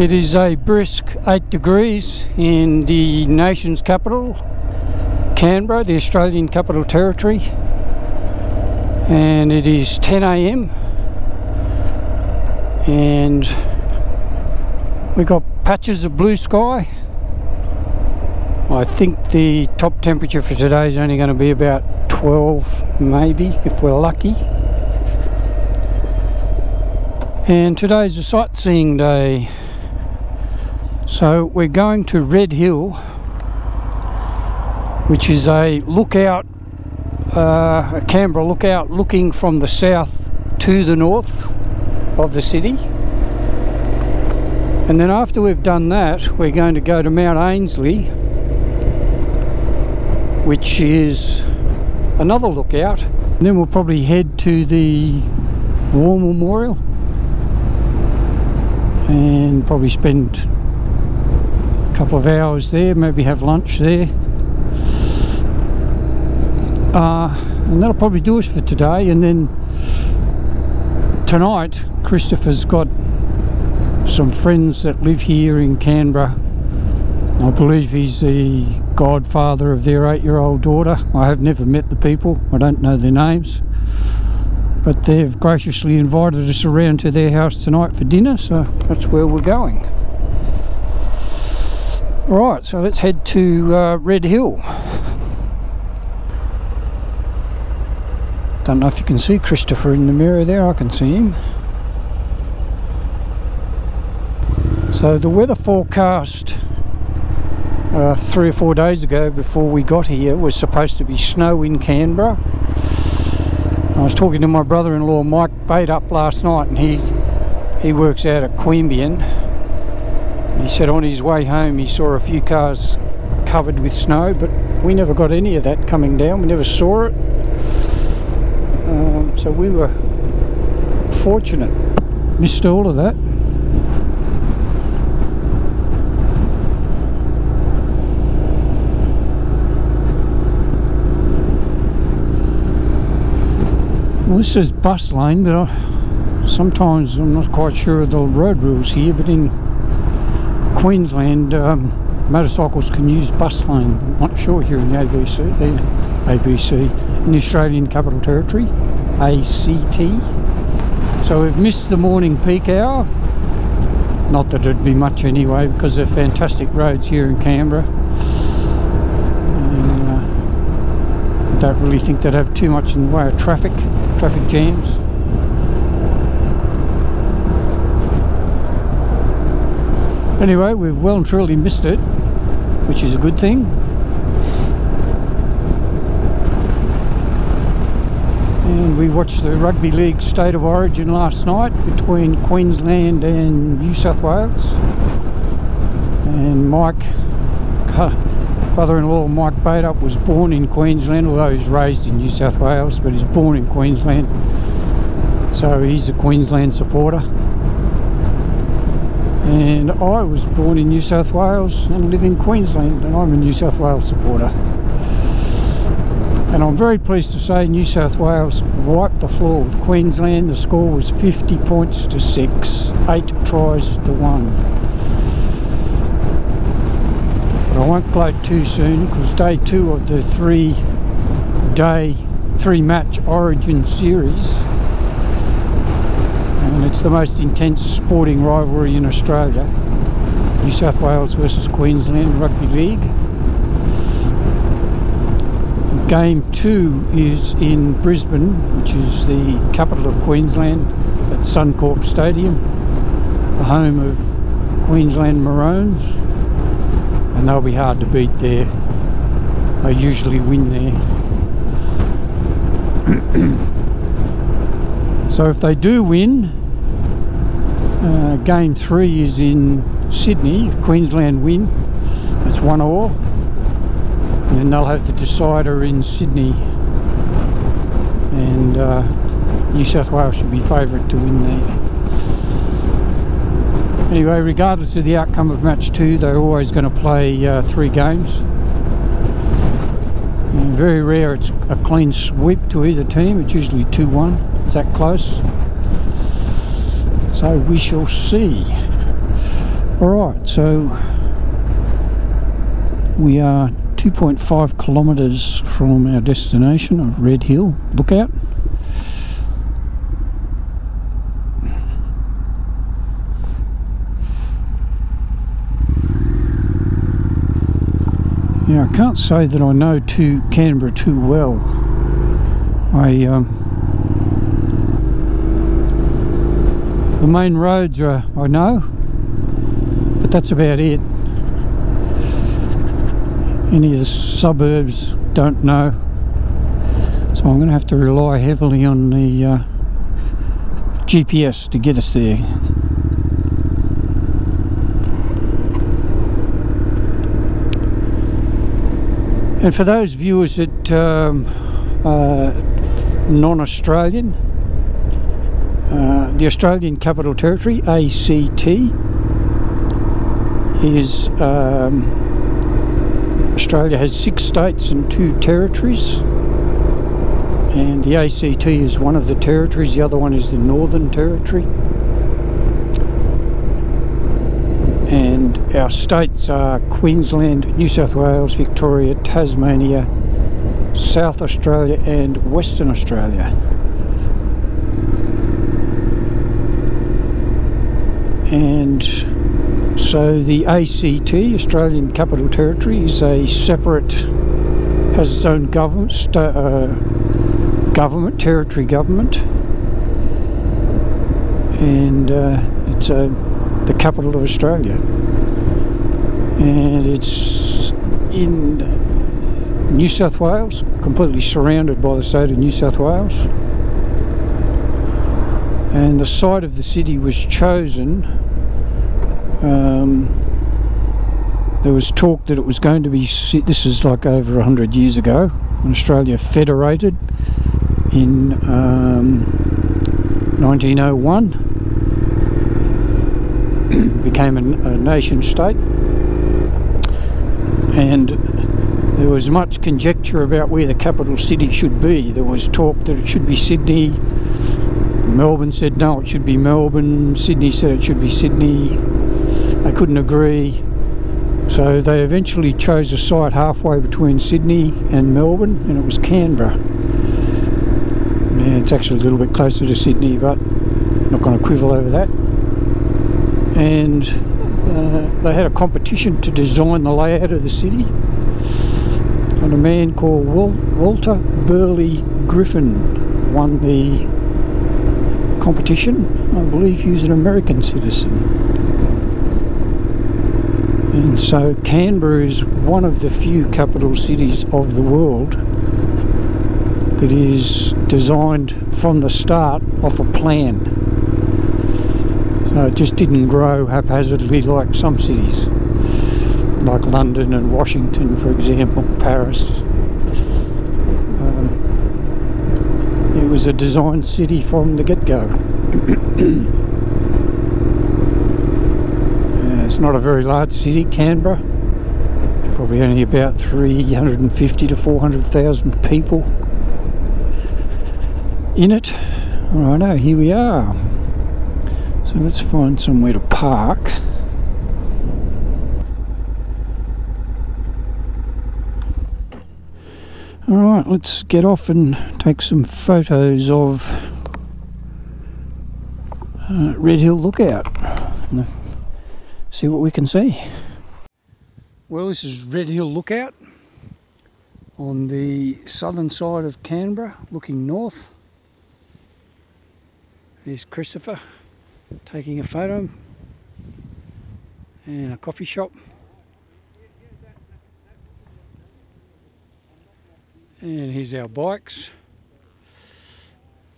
It is a brisk 8 degrees in the nation's capital, Canberra, the Australian Capital Territory. And it is 10 a.m. And we've got patches of blue sky. I think the top temperature for today is only going to be about 12 maybe if we're lucky. And today's a sightseeing day so we're going to Red Hill, which is a lookout, uh, a Canberra lookout looking from the south to the north of the city. And then after we've done that, we're going to go to Mount Ainslie, which is another lookout. And then we'll probably head to the War Memorial and probably spend couple of hours there, maybe have lunch there. Uh, and that'll probably do us for today. And then tonight, Christopher's got some friends that live here in Canberra. I believe he's the godfather of their eight-year-old daughter. I have never met the people. I don't know their names. But they've graciously invited us around to their house tonight for dinner, so that's where we're going. Right, so let's head to uh, Red Hill. Don't know if you can see Christopher in the mirror there, I can see him. So the weather forecast uh, three or four days ago before we got here was supposed to be snow in Canberra. I was talking to my brother-in-law Mike Bait-up last night and he he works out at Queanbeyan he said on his way home he saw a few cars covered with snow, but we never got any of that coming down. We never saw it. Um, so we were fortunate. Missed all of that. Well, this is bus lane, but I, sometimes I'm not quite sure of the road rules here, but in Queensland, um, motorcycles can use bus lane. I'm not sure here in the ABC, the ABC, in the Australian Capital Territory, ACT. So we've missed the morning peak hour. Not that it'd be much anyway, because they're fantastic roads here in Canberra. And, uh, don't really think they'd have too much in the way of traffic, traffic jams. Anyway, we've well and truly missed it, which is a good thing. And we watched the Rugby League State of Origin last night between Queensland and New South Wales. And Mike, uh, brother-in-law Mike Bait-up was born in Queensland, although he's raised in New South Wales, but he's born in Queensland. So he's a Queensland supporter and I was born in New South Wales and live in Queensland and I'm a New South Wales supporter. And I'm very pleased to say New South Wales wiped the floor with Queensland. The score was 50 points to 6 8 tries to 1 but I won't gloat too soon because day 2 of the 3 day 3 match origin series it's the most intense sporting rivalry in Australia. New South Wales versus Queensland Rugby League. Game two is in Brisbane, which is the capital of Queensland, at Suncorp Stadium, the home of Queensland Maroons, and they'll be hard to beat there. They usually win there. so if they do win, uh, game three is in Sydney, Queensland win. It's one all. And they'll have the decider in Sydney. And uh, New South Wales should be favourite to win there. Anyway, regardless of the outcome of match two, they're always going to play uh, three games. And very rare it's a clean sweep to either team. It's usually 2-1. It's that close. So we shall see. Alright, so we are 2.5 kilometres from our destination of Red Hill Lookout. Now I can't say that I know too Canberra too well. I um, the main roads are I know, but that's about it. Any of the suburbs don't know, so I'm going to have to rely heavily on the uh, GPS to get us there. And for those viewers that um, uh, non-Australian, uh, the Australian Capital Territory (ACT) is um, Australia has six states and two territories, and the ACT is one of the territories. The other one is the Northern Territory. and our states are Queensland, New South Wales, Victoria, Tasmania, South Australia and Western Australia. And so the ACT, Australian Capital Territory, is a separate, has its own government, uh, government, territory government, and uh, it's a the capital of Australia. And it's in New South Wales, completely surrounded by the state of New South Wales. And the site of the city was chosen. Um, there was talk that it was going to be, this is like over 100 years ago, when Australia federated in um, 1901 became a, a nation state and there was much conjecture about where the capital city should be. There was talk that it should be Sydney. Melbourne said no, it should be Melbourne. Sydney said it should be Sydney. They couldn't agree. So they eventually chose a site halfway between Sydney and Melbourne, and it was Canberra. Yeah, it's actually a little bit closer to Sydney, but I'm not going to quibble over that and uh, they had a competition to design the layout of the city and a man called Wal Walter Burley Griffin won the competition I believe he was an American citizen and so Canberra is one of the few capital cities of the world that is designed from the start off a plan So it just didn't grow haphazardly like some cities, like London and Washington, for example, Paris. Um, it was a design city from the get-go. uh, it's not a very large city, Canberra. Probably only about 350 to 400,000 people in it. Righto, here we are. So let's find somewhere to park. Alright, let's get off and take some photos of uh, Red Hill Lookout see what we can see. Well, this is Red Hill Lookout on the southern side of Canberra, looking north. There's Christopher taking a photo and a coffee shop and here's our bikes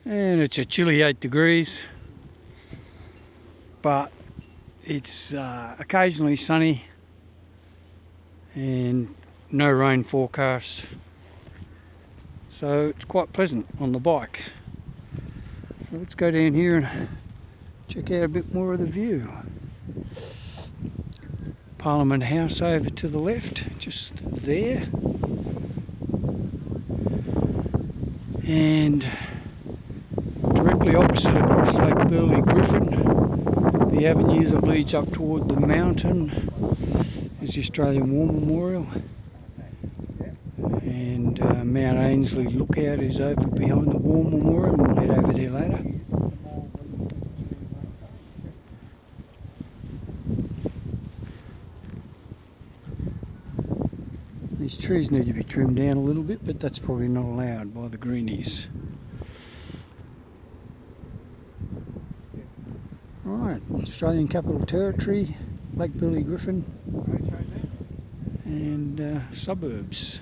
and it's a chilly 8 degrees but it's uh, occasionally sunny and no rain forecast so it's quite pleasant on the bike so let's go down here and check out a bit more of the view. Parliament House over to the left, just there. And directly opposite across Lake Burley Griffin, the avenue that leads up toward the mountain is the Australian War Memorial. And uh, Mount Ainslie Lookout is over behind the War Memorial. We'll head over there later. These trees need to be trimmed down a little bit, but that's probably not allowed by the greenies. Alright, Australian Capital Territory, Lake Burley Griffin, and uh, suburbs.